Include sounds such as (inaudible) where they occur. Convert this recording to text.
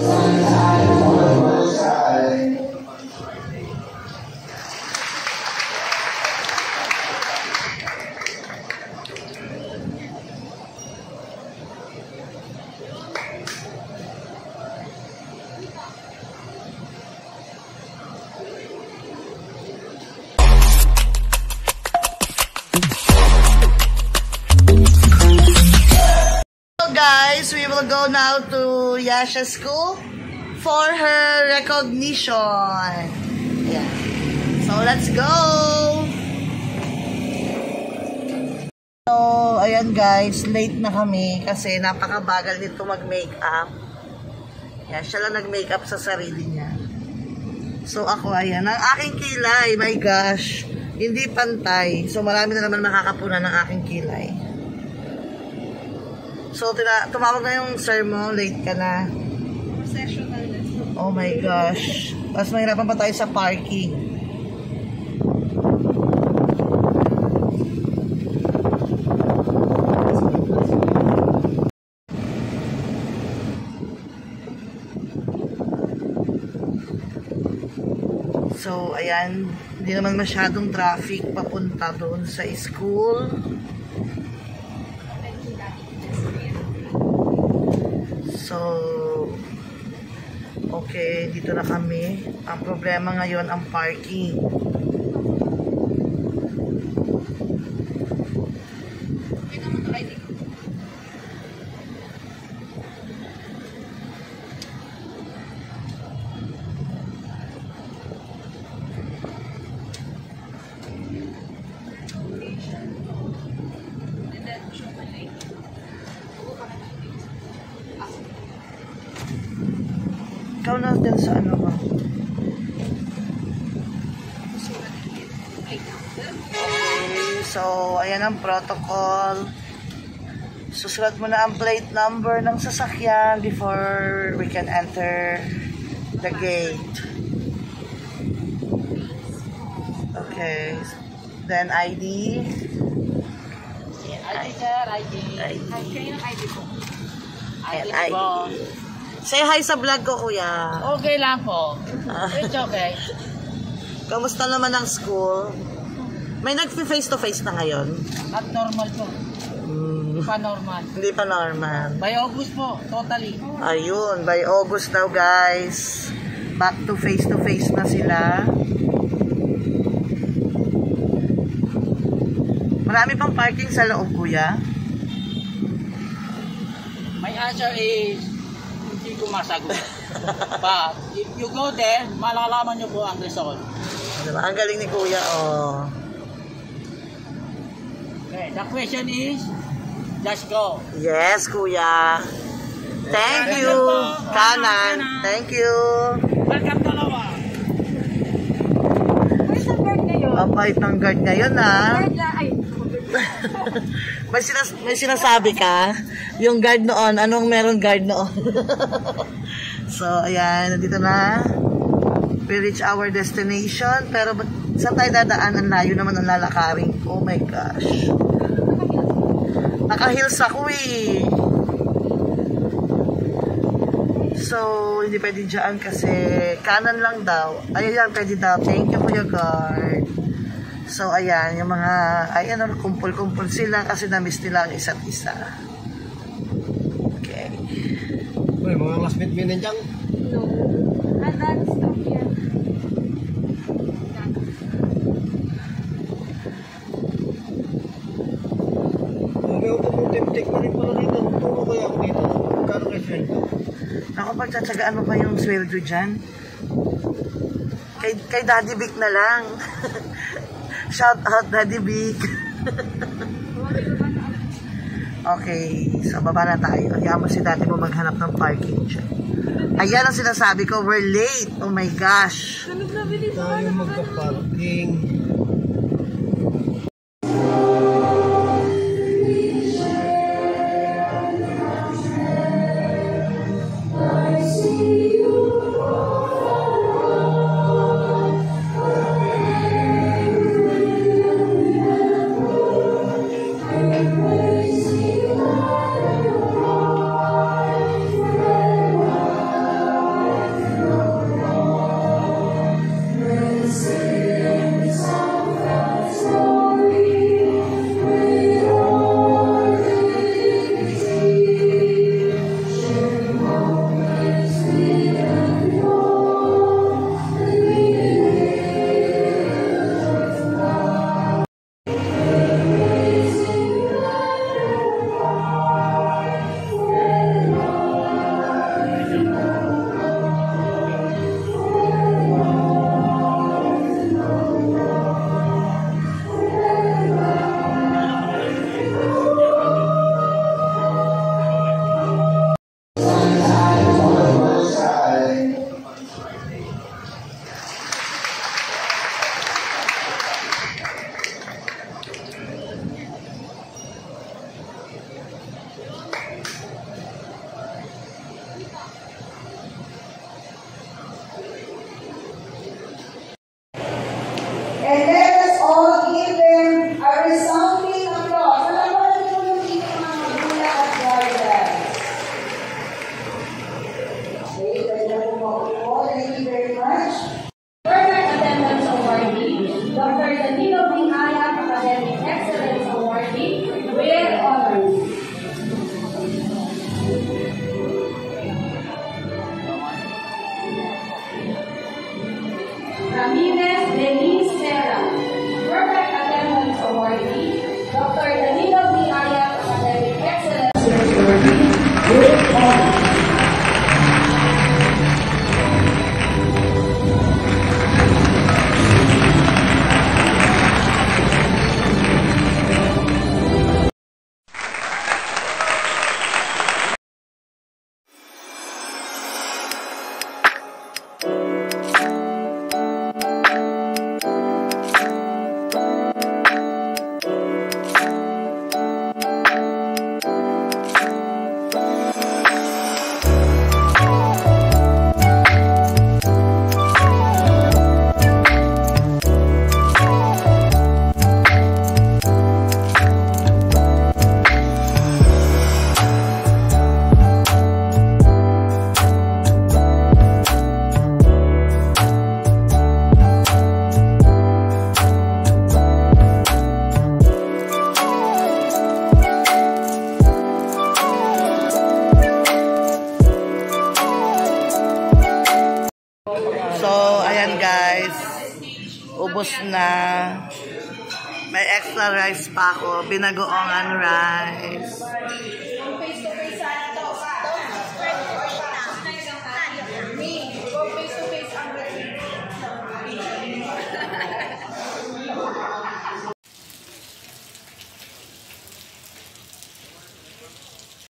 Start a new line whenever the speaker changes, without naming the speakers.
So will go now to Yasha School for her recognition. Yeah. So let's go! So, ayan guys, late na kami kasi napakabagal nito mag-makeup. Yan, siya lang nag-makeup sa sarili niya. So ako, ayan, ang aking kilay, my gosh, hindi pantay. So marami na naman makakapunan ng aking kilay. So, tina tumawag na yung sir mo, late ka na. Oh my gosh. Tapos mahirapan pa tayo sa parking. So, ayan, hindi naman masyadong traffic papunta doon sa school. So, okay, dito na kami. Ang problema ngayon, ang parking. Ikaw na din sa ano ba? Okay, so, ayan ang protocol. Susulat mo na ang plate number ng sasakyan before we can enter the gate. Okay. Then ID.
ID sir, ID.
ID.
Kayo ng ID po.
Ayan,
ID
ID.
po.
Say hi sa vlog ko, kuya.
Okay lang po.
Ah.
It's okay. (laughs)
Kamusta naman ang school? May nag-face to face na ngayon?
At normal po.
Hmm,
Pa normal.
hindi pa normal.
By August po, totally.
Ayun, by August daw guys. Back to face to face na sila. Marami pang parking sa loob, kuya.
My answer is, hindi ko masagot. (laughs) But, if you go there, malalaman nyo po ang result.
Diba? Ang galing ni kuya, oh.
Okay, the question is, just go.
Yes, kuya. Thank you, Kanan. Thank you.
Welcome dalawa.
Where's the bird ngayon?
Ang bait ng guard ngayon, ah.
Bird na, ay, (laughs)
may, sinas may sinasabi ka, yung guard noon, anong meron guard noon? (laughs) so, ayan, nandito na. We reach our destination, pero ba't- saan tayo dadaan? Ang layo naman ang lalakarin ko. Oh my gosh. Naka-heels ako eh. So, hindi pwede dyan kasi kanan lang daw. Ayun yan, pwede daw. Thank you, Kuya Guard. So, ayan, yung mga, ay ano, kumpul-kumpul sila kasi na-miss nila ang isa't isa. Okay.
Uy, mga classmate mo nandiyan.
no. And that's the here.
May automotive tech na rin pala dito. Turo kaya ako dito. Kano kay sweldo?
Ako, pagtsatsagaan mo pa yung sweldo dyan. Kay, kay Daddy Vic na lang. (laughs) Shout out, Daddy Vic. (laughs) okay, so baba na tayo. Hayaan mo si Daddy mo maghanap ng parking dyan. Ayan ang sinasabi ko, we're late. Oh my gosh.
Tayo magka-parking.
Ubos na. May extra rice pa ako. Binagoongan rice.